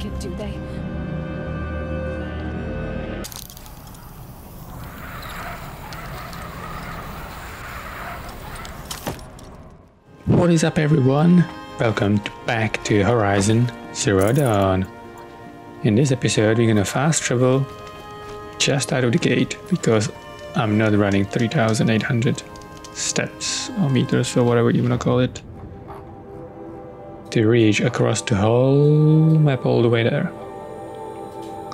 like it, do they? What is up everyone? Welcome back to Horizon Zero Dawn. In this episode we're gonna fast travel just out of the gate because I'm not running 3800 steps or meters or whatever you wanna call it to reach across the whole map all the way there.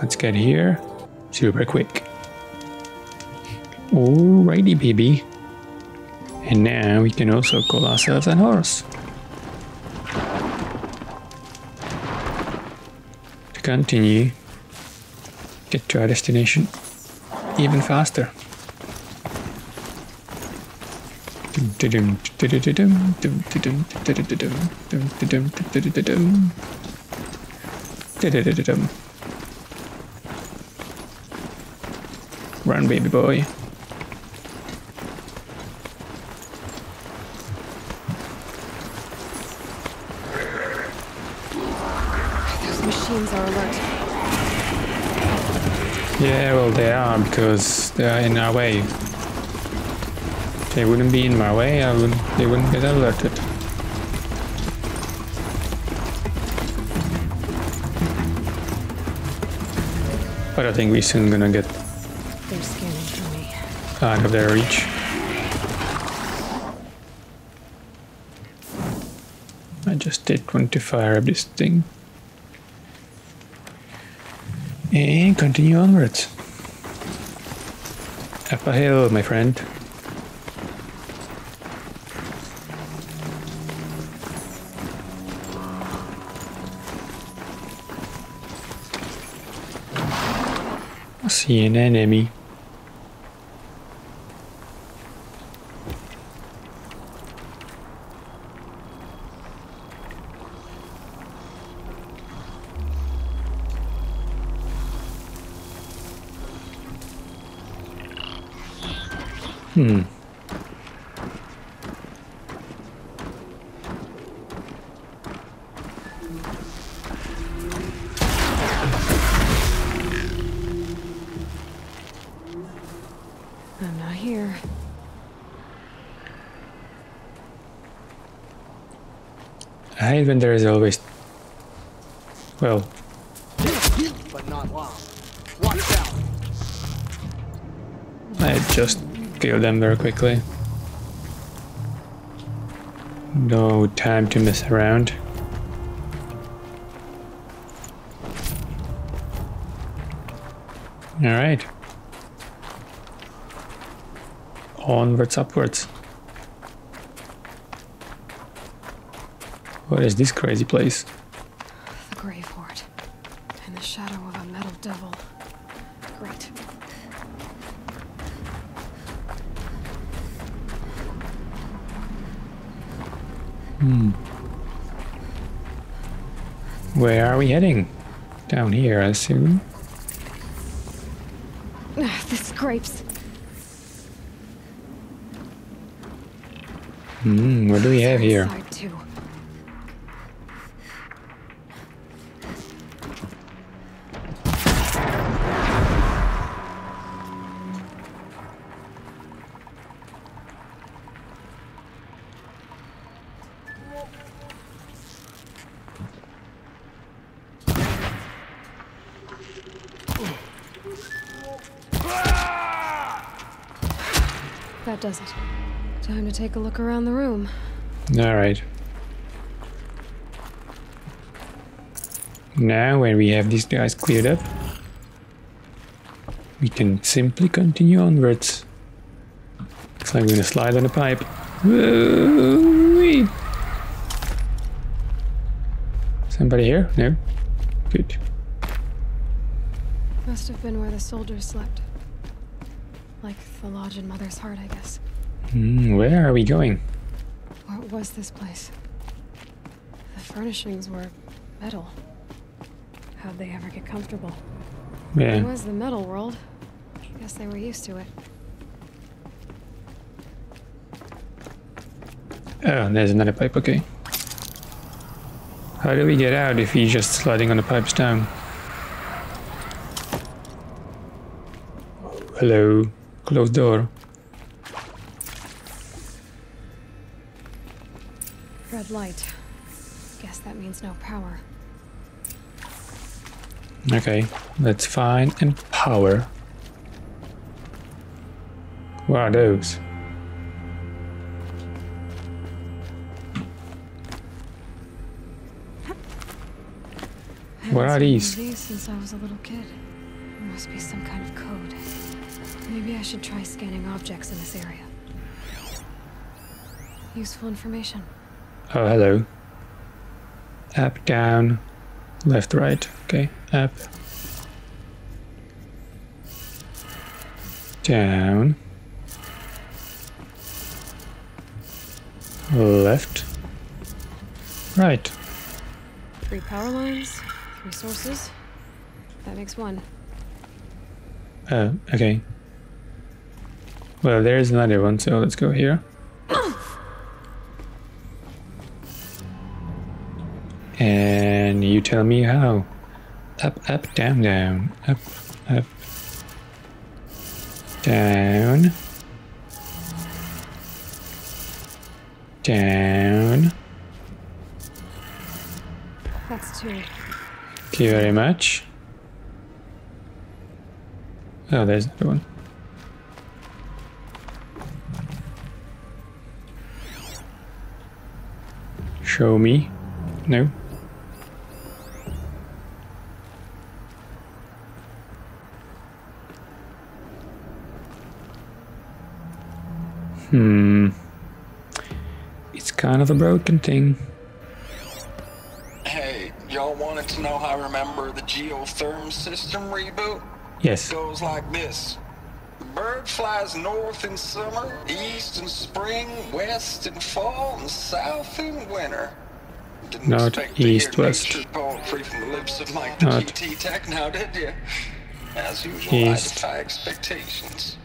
Let's get here super quick. Alrighty baby. And now we can also call ourselves a horse. To continue, get to our destination even faster. Run, baby boy. Those machines are alert. Yeah, well, they are because they are in our way. They wouldn't be in my way, I would. They wouldn't get alerted. But I think we're soon gonna get They're for me. out of their reach. I just did want to fire up this thing. And continue onwards. Up a hill, my friend. See an enemy. Hmm. When there is always. Well, but not long. Watch out! I just kill them very quickly. No time to mess around. Alright. Onwards, upwards. What is this crazy place? The Grave Hoard. In the shadow of a metal devil. Great. Hmm. Where are we heading? Down here, I assume. Ugh, the scrapes. Hmm, what do we have here? That does it. Time to take a look around the room. Alright. Now, when we have these guys cleared up, we can simply continue onwards. Looks like we're gonna slide on a pipe. Somebody here? No? Good. Must have been where the soldiers slept. Like the lodge in Mother's Heart, I guess. Hmm, where are we going? What was this place? The furnishings were metal. How'd they ever get comfortable? It was the metal world. I guess they were used to it. Oh, there's another pipe, okay. How do we get out if he's just sliding on the pipes down? Hello. Closed door. Red light. Guess that means no power. Okay, let's find and power. What are those? What are these? seen one of these since I was a little kid. There must be some kind of code. Maybe I should try scanning objects in this area. Useful information. Oh, hello. Up, down, left, right. Okay, up. Down. Left. Right. Three power lines, three sources. That makes one. Uh, okay. Well, there's another one, so let's go here. and you tell me how. Up, up, down, down. Up, up. Down. Down. That's two. Thank you very much. Oh, there's another one. Show me. No. Hmm. It's kind of a broken thing. Hey, y'all wanted to know how I remember the geotherm system reboot? Yes. It goes like this. Bird flies north in summer, east in spring, west in fall, and south in winter. Didn't Not expect to hear east, west. poetry from the lips of Mike the Not GT Tech now, did you? As usual, I east. defy expectations.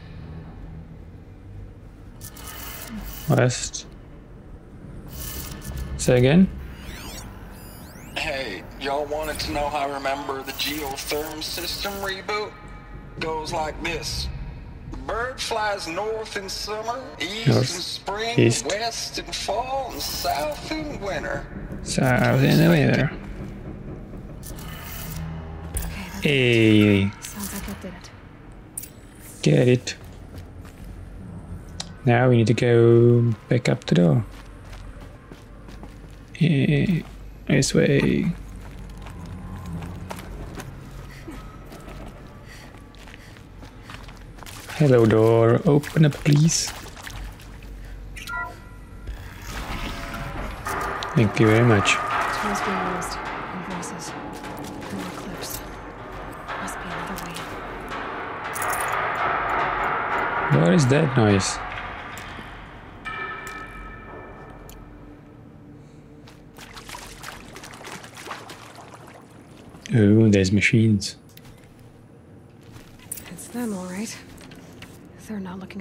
West. Say again? Hey, y'all wanted to know how I remember the geotherm system reboot? Goes like this. Bird flies north in summer, east North, in spring, east. west in fall, and south in winter. South in the winter. Hey, sounds like that did it. get it. Now we need to go back up the door. Eh, This way. Hello, door. Open up, please. Thank you very much. Tools being used. And voices. More clips. Must be another way. What is that noise? Oh, there's machines. It's them, all right. They're not looking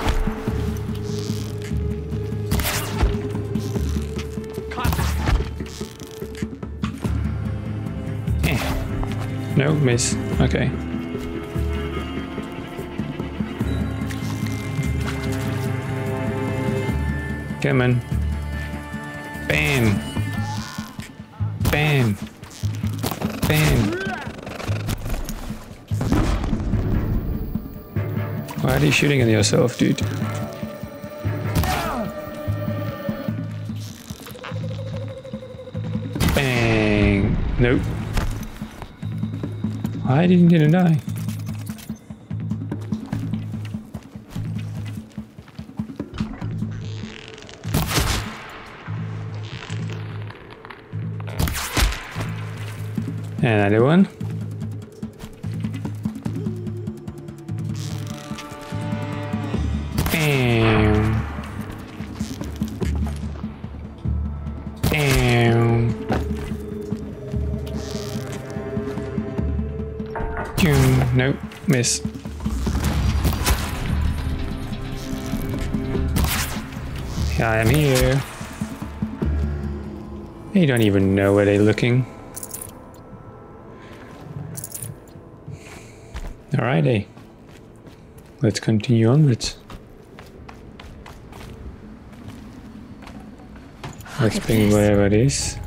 No, miss. Okay. Come on. Bam. Bam. Bam. Why are you shooting at yourself, dude? Why didn't get you die? Another one. I am here. They don't even know where they're looking. Alrighty. Eh. Let's continue onwards. Let's ping this. wherever it is.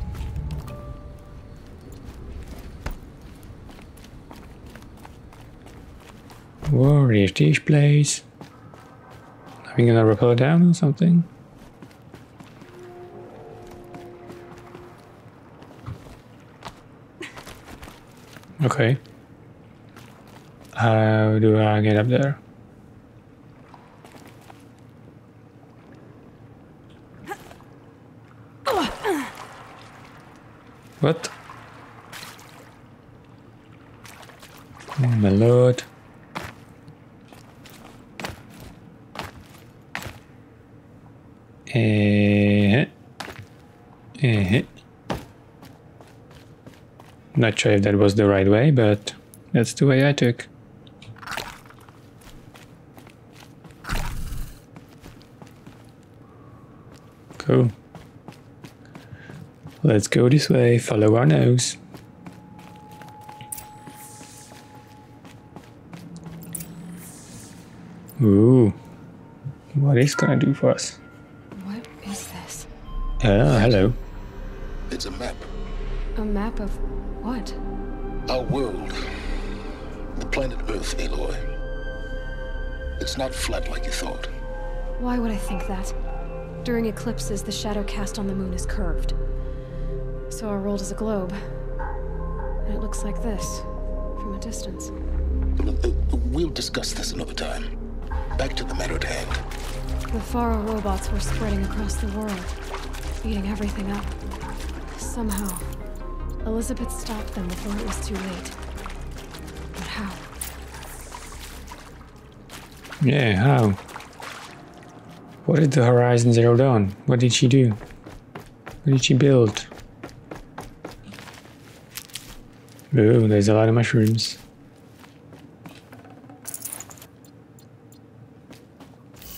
Where is this place? We gonna rappel down or something? Okay. How do I get up there? What? Oh my lord. Eh. Eh. Not sure if that was the right way, but that's the way I took. Cool. Let's go this way, follow our nose. Ooh. What is gonna do for us? What is? Oh, hello. It's a map. A map of what? Our world. The planet Earth, Aloy. It's not flat like you thought. Why would I think that? During eclipses, the shadow cast on the moon is curved. So our world is a globe. And it looks like this, from a distance. Uh, uh, We'll discuss this another time. Back to the matter at hand. The Faro robots were spreading across the world, eating everything up. Somehow, Elisabet stopped them before it was too late. But how? Yeah, how? What did the Horizon Zero Dawn? What did she do? What did she build? Oh, there's a lot of mushrooms.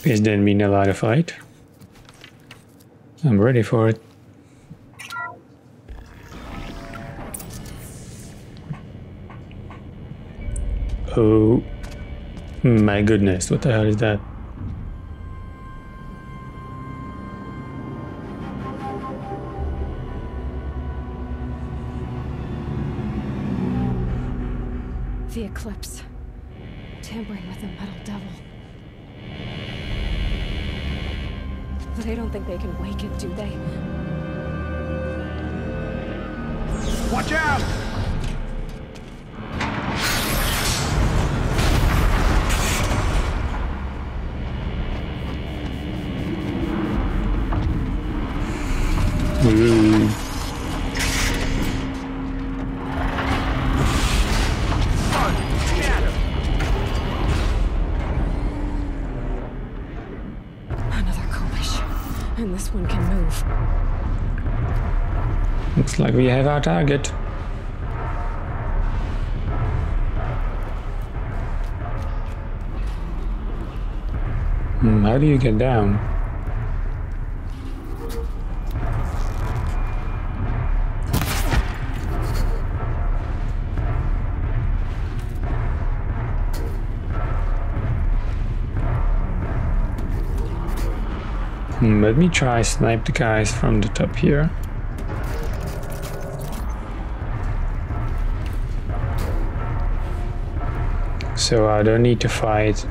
This didn't mean a lot of fight. I'm ready for it. Oh my goodness, what the hell is that? The eclipse. Tampering with the metal devil. They don't think they can wake it, do they? Watch out! Like we have our target. Hmm, how do you get down? Hmm, let me try snipe the guys from the top here. So I don't need to fight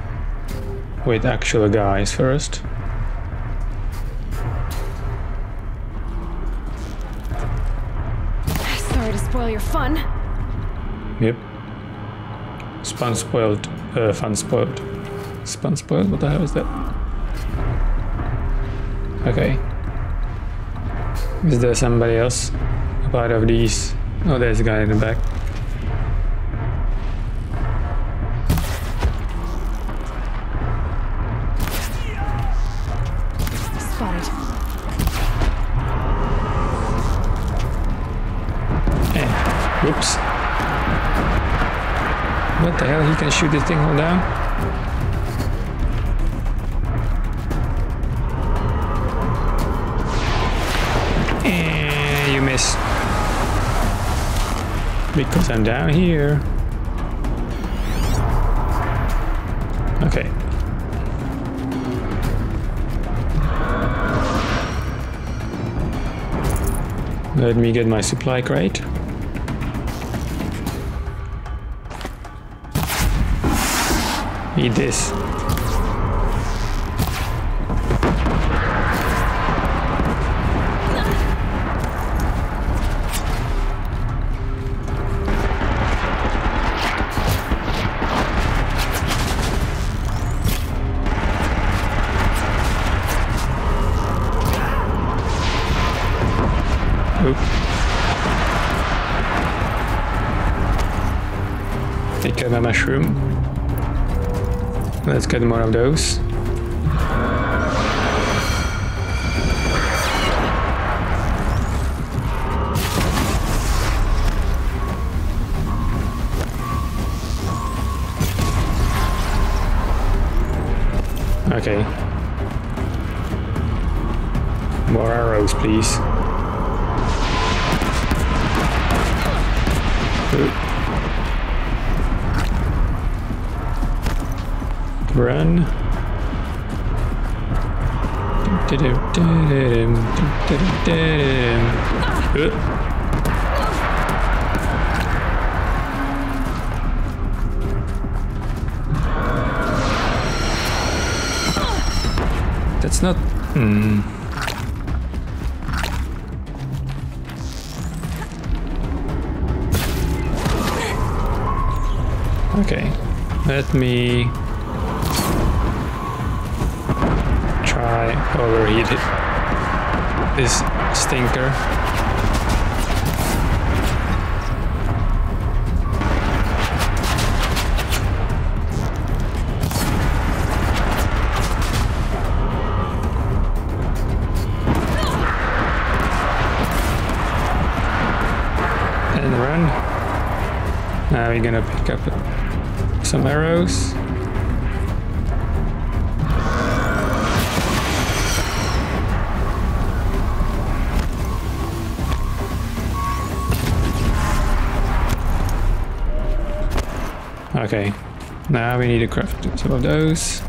with actual guys first. Sorry to spoil your fun. Yep. Spun spoiled. Uh, fun spoiled. Spun spoiled? What the hell is that? Okay. Is there somebody else? A part of these? Oh, there's a guy in the back. Shoot this thing all down? And you miss. Because I'm down here. Okay. Let me get my supply crate. Eat this. Mushroom. Let's get more of those. Okay. More arrows, please. Run. That's not. Hmm. Okay, let me try overheat it. This stinker. And run. Now we're gonna pick up some arrows. Okay, now we need to craft some of those.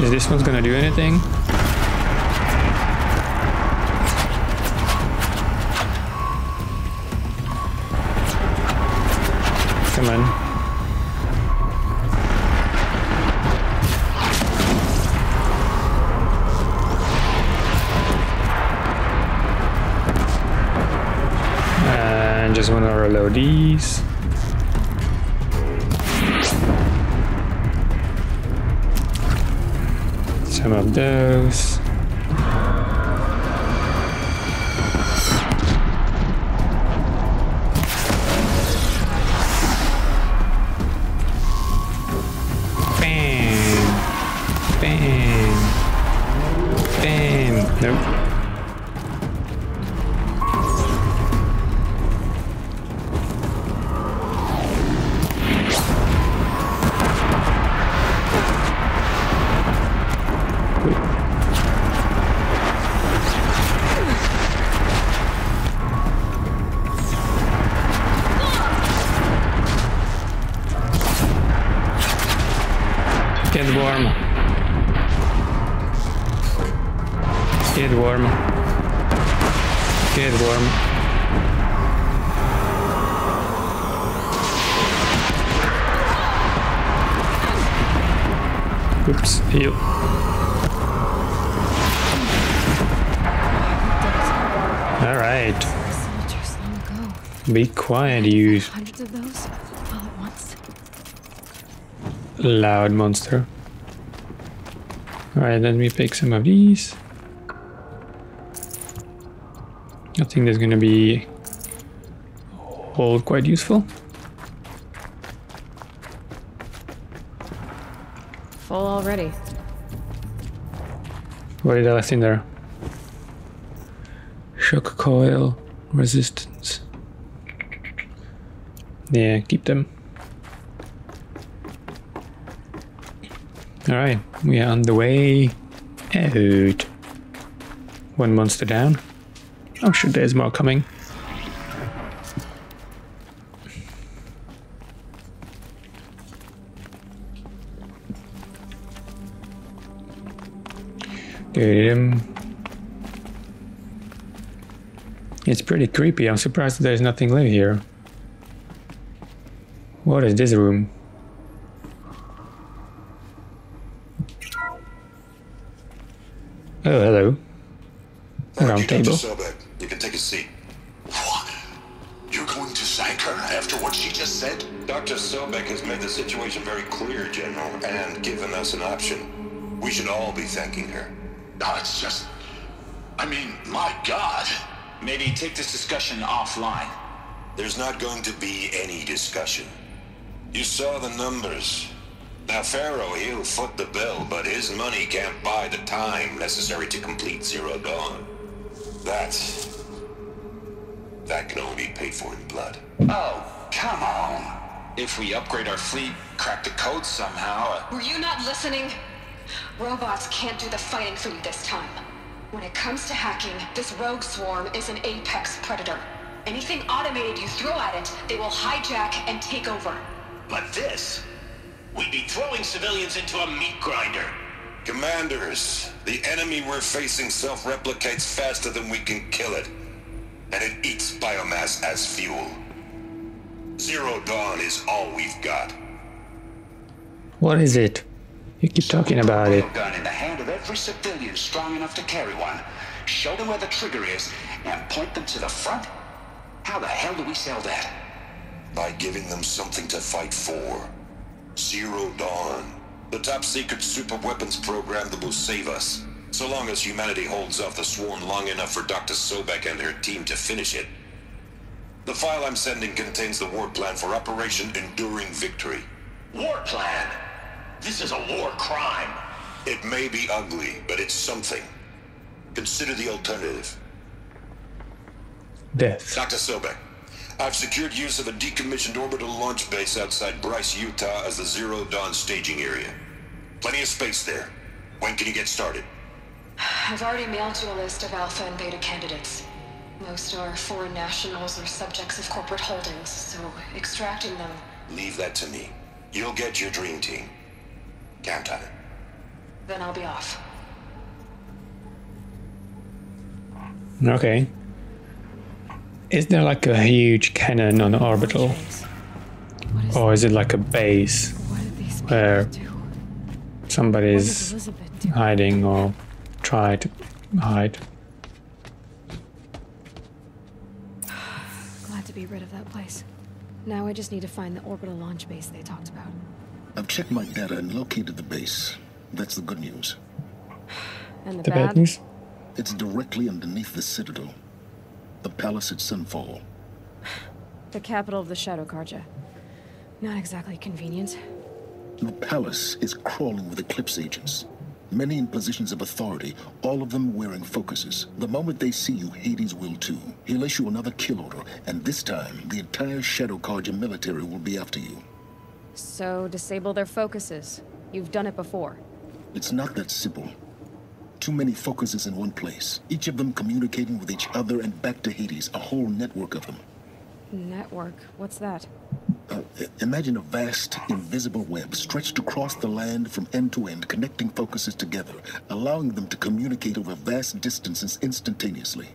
Is this one's gonna do anything? Come on. And just want to reload these. Alright, Soldiers long ago. be quiet, you Hundreds of those all at once. loud monster. Alright, let me pick some of these. I think there's gonna be all quite useful. Full already. What did I left in there? Shock coil resistance. Yeah, keep them. Alright, we are on the way out. One monster down. I'm sure there's more coming. Um, it's pretty creepy. I'm surprised there's nothing live here. What is this room? Oh, hello. A round Thank you, table. Dr. Sobeck. You can take a seat. What? You're going to thank her after what she just said? Dr. Sobeck has made the situation very clear, General, and given us an option. We should all be thanking her. No, it's just. I mean, my God. Maybe take this discussion offline. There's not going to be any discussion. You saw the numbers. Now, Faro, he'll foot the bill, but his money can't buy the time necessary to complete Zero Dawn. That's... That can only be paid for in blood. Oh, come on. If we upgrade our fleet, crack the code somehow, Were you not listening? Robots can't do the fighting for you this time. When it comes to hacking, this rogue swarm is an apex predator. Anything automated you throw at it, they will hijack and take over. But this, we'd be throwing civilians into a meat grinder. Commanders, the enemy we're facing self-replicates faster than we can kill it. And it eats biomass as fuel. Zero Dawn is all we've got. What is it? You keep talking about it. Gun in the hand of every civilian strong enough to carry one. Show them where the trigger is and point them to the front. How the hell do we sell that? by giving them something to fight for. Zero Dawn, the top secret super weapons program that will save us. So long as humanity holds off the swarm long enough for Dr. Sobeck and her team to finish it. The file I'm sending contains the war plan for Operation Enduring Victory. War plan. This is a war crime. It may be ugly, but it's something. Consider the alternative. Death. Dr. Sobeck, I've secured use of a decommissioned orbital launch base outside Bryce, Utah as the Zero Dawn staging area. Plenty of space there. When can you get started? I've already mailed you a list of alpha and beta candidates. Most are foreign nationals or subjects of corporate holdings, so extracting them. Leave that to me. You'll get your dream team. Count on it. Then I'll be off. Okay. Is there like a huge cannon on the orbital? What is Or is it like a base What did these people where do? Somebody's hiding or try to hide? Glad to be rid of that place. Now I just need to find the orbital launch base they talked about. I've checked my data and located the base. That's the good news. And the, The bad? bad news? It's directly underneath the citadel. The palace at Sunfall. The capital of the Shadow Carja. Not exactly convenient. The palace is crawling with Eclipse agents. Many in positions of authority, all of them wearing focuses. The moment they see you, Hades will too. He'll issue another kill order, and this time, the entire Shadow Carja military will be after you. So disable their focuses. You've done it before. It's not that simple. Too many focuses in one place, each of them communicating with each other and back to Hades, a whole network of them. Network. What's that? Uh, imagine a vast, invisible web stretched across the land from end to end, connecting focuses together, allowing them to communicate over vast distances instantaneously.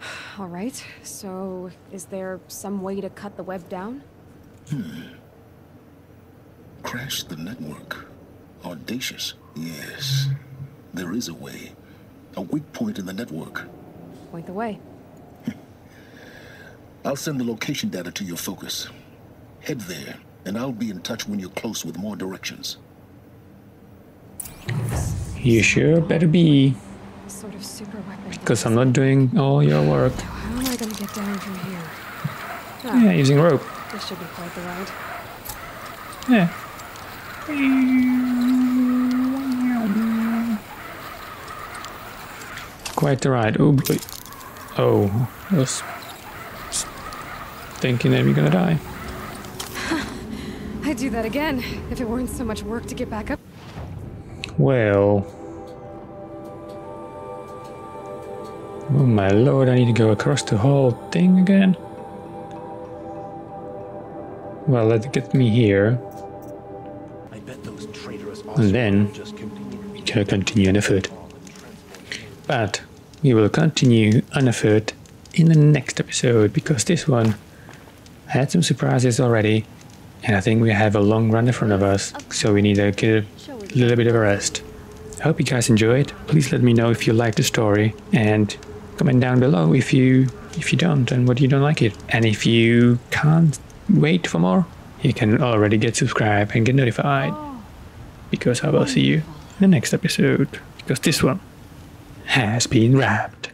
All right. So is there some way to cut the web down? Hmm. Crash the network. Audacious. Yes, there is a way. A weak point in the network. Point the way. I'll send the location data to your focus. Head there, and I'll be in touch when you're close with more directions. You sure better be, sort of super because I'm not doing all your work. Now, how am I gonna get down from here? Ah, Yeah, using rope. this should be quite the ride. Yeah. Quite the ride. Oh boy. Oh, I was thinking that we're gonna die. I'd do that again if it weren't so much work to get back up. Well. Oh my lord, I need to go across the whole thing again. Well, let's get me here. I bet those traitorous And then Austrians just continue we can continue on a foot. But we will continue foot in the next episode because this one had some surprises already. And I think we have a long run in front of us, so we need to get a little bit of a rest. I hope you guys enjoyed. Please let me know if you like the story and comment down below if you if you don't and what you don't like it. And if you can't wait for more, you can already get subscribed and get notified. Oh. Because I will see you in the next episode. Because this one has been wrapped.